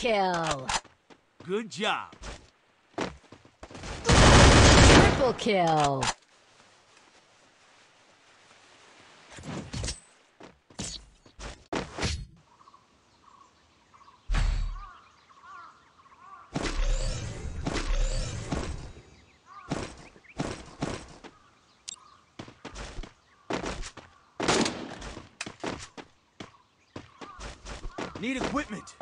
kill. Good job. Triple kill. Need equipment.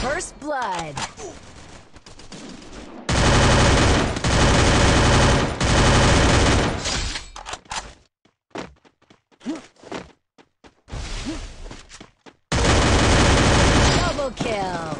First blood. Double kill.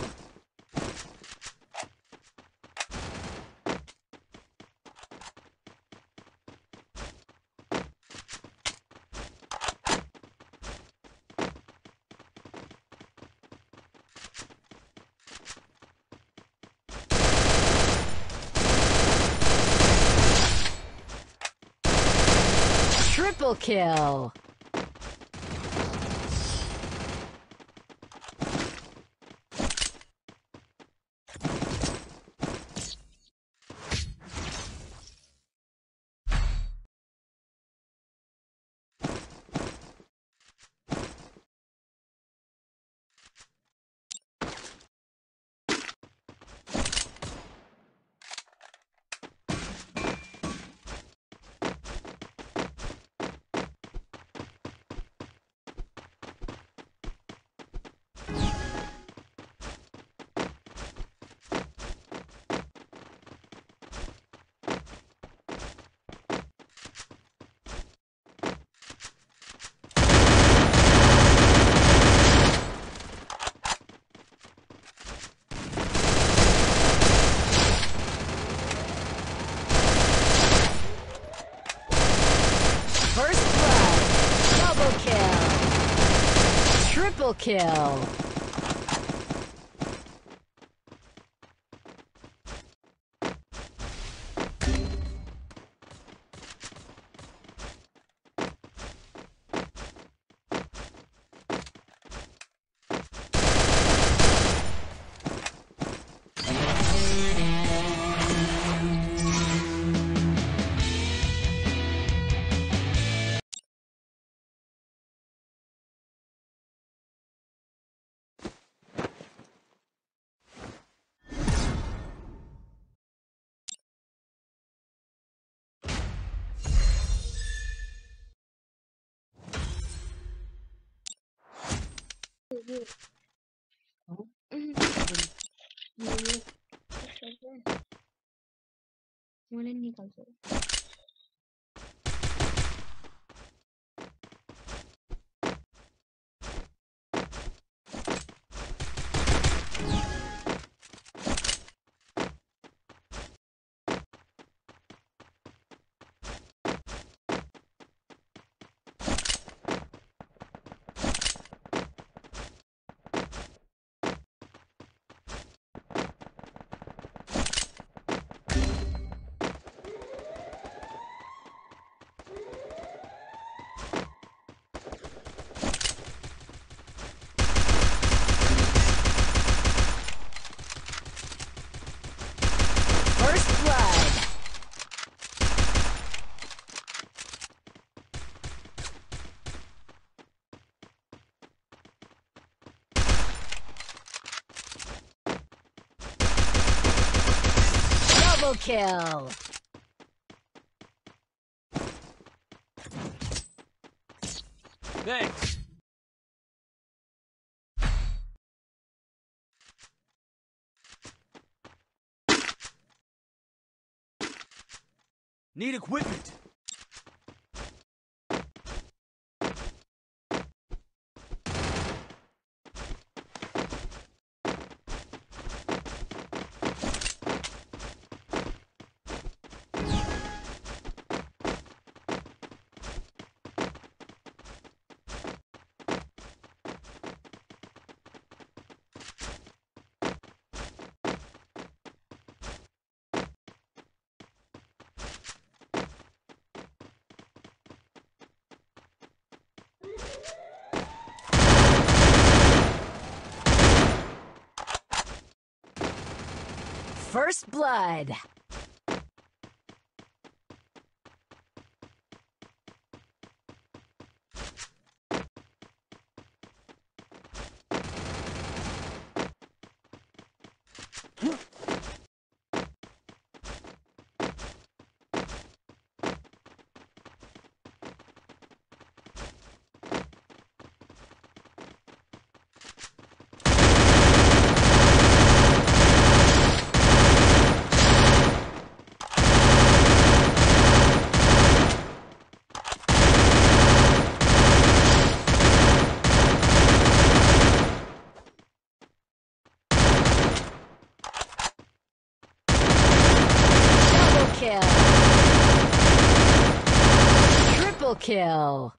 Triple kill. Triple kill. you. Oh? ये ये निकल जाए kill. Thanks. Need equipment. First blood. Double kill. Triple kill.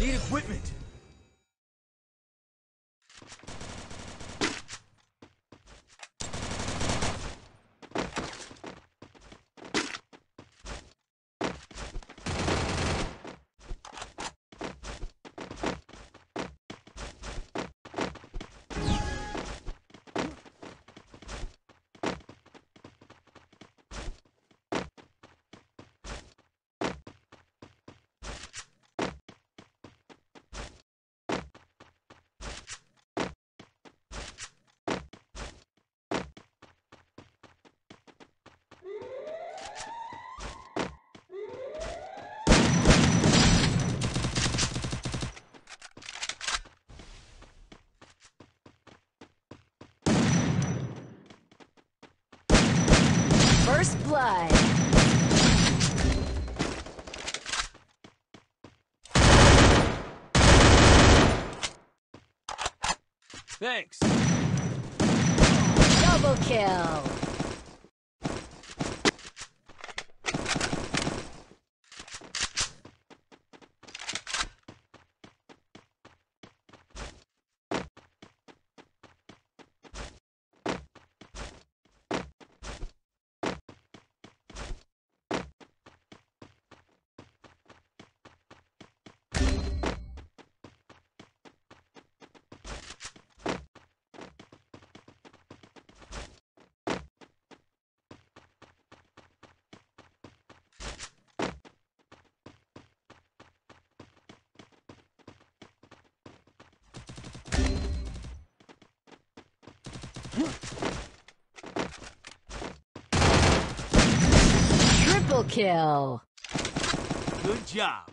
Need equipment. First blood. Thanks. Double kill. Triple kill. Good job.